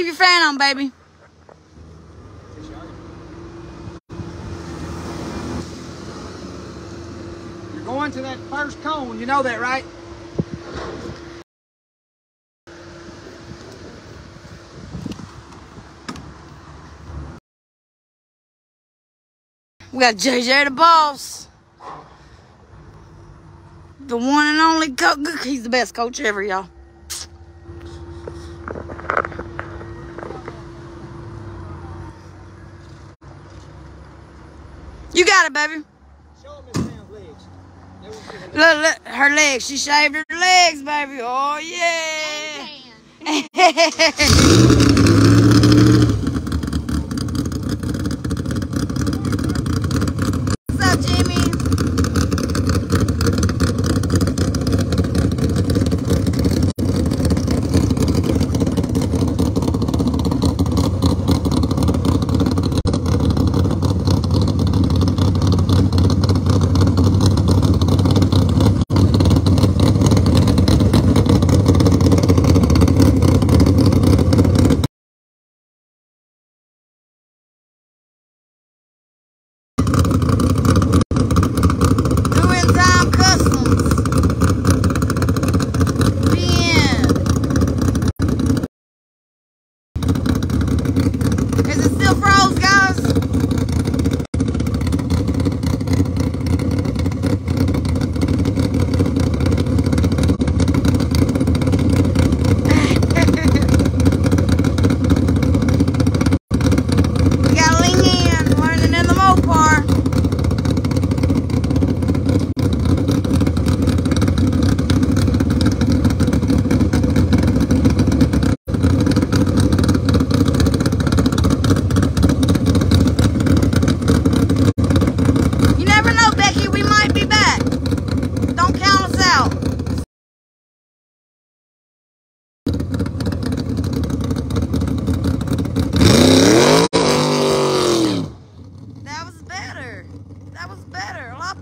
Leave your fan on, baby. You're going to that first cone. You know that, right? We got JJ the boss. The one and only coach. He's the best coach ever, y'all. You got it, baby. Show Miss Sam's legs. They won't see her Look, look, her legs. She shaved her legs, baby. Oh, yeah. What's up, Jimmy? Doing time customs. Man. Is it still froze, guys? we got Ling in, learning in the Mopar. You never know, Becky. We might be back. Don't count us out. That was better. That was better. A lot better. water in the, in the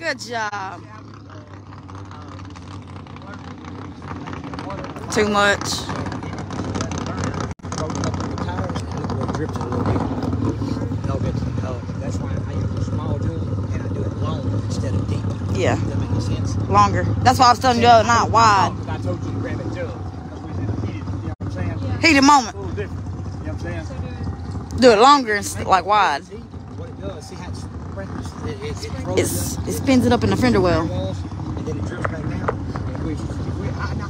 long job. Too much. Yeah, that make sense? longer. That's why I was telling you the other night, wide. I told you to grab it too. Because we heated, you know what I'm saying? Heated moment. A little different. You know what I'm saying? Do it longer and like wide. See what it does. See how it It's it spins it up in the fender well. and then it back down.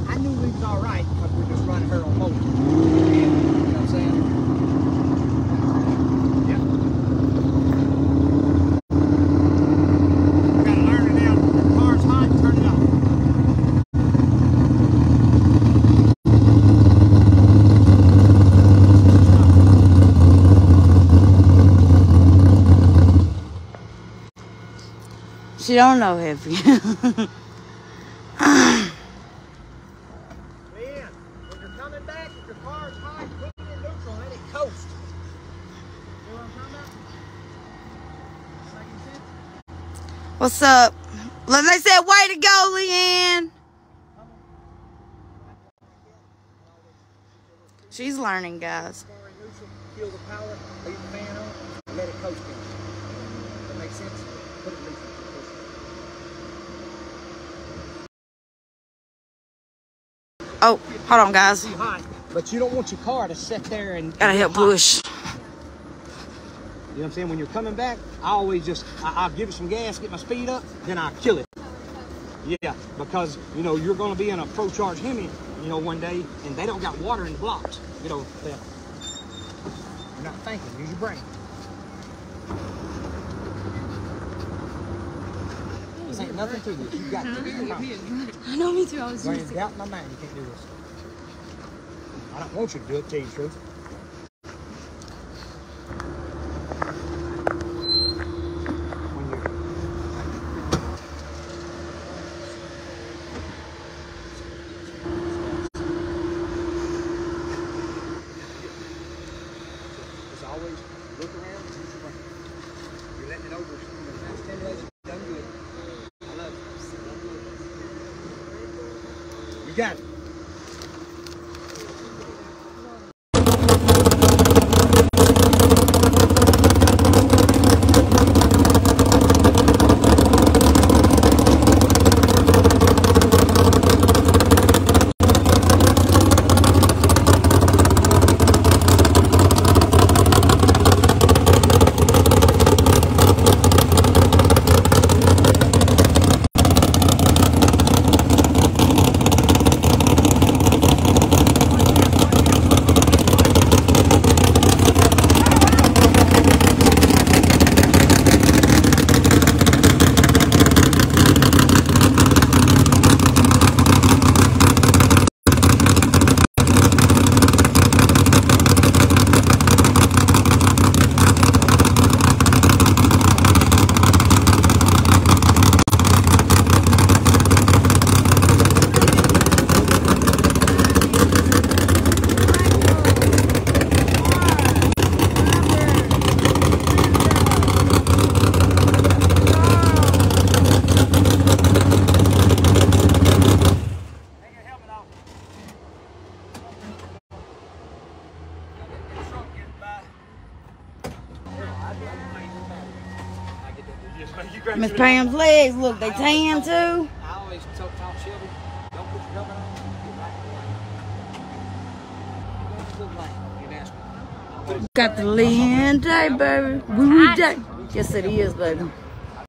I, knew we was all right because we just running her on you know what I'm saying? Yeah. We gotta learn it now. If the car's hot, turn it off. She don't know heavy. Leanne, when you're coming back, if your car's hot, put it in neutral and let it coast. You know what I'm talking about? Making sense? What's up? Well, They said, way to go, Leanne. She's learning, guys. the power, leave the fan on, let it. That makes sense? Put it in neutral. coast. Oh, hold on, guys. but you don't want your car to sit there and Gotta help hot. push. You know what I'm saying? When you're coming back, I always just I, I'll give it some gas, get my speed up, then I kill it. Yeah, because you know you're going to be in a pro charge Hemi, you know, one day, and they don't got water in the blocks. You know, they're, you're not thinking. Use your brain. This ain't nothing to this. You got to be confident. I know, me too. I was just ain't doubt in my mind you can't do this. I don't want you to do it, tell you the truth. When you're As always, look around, use your brain. You're letting it over. That's 10 days, done good. I love you. Done good. You got it. Miss Pam's legs, look, they tan too. I always tell, tell Shelby, don't put your helmet on. Get back in the lane. You're going to the lane. You're nasty. Got the lean day, baby. Woo day. Yes, it is, baby.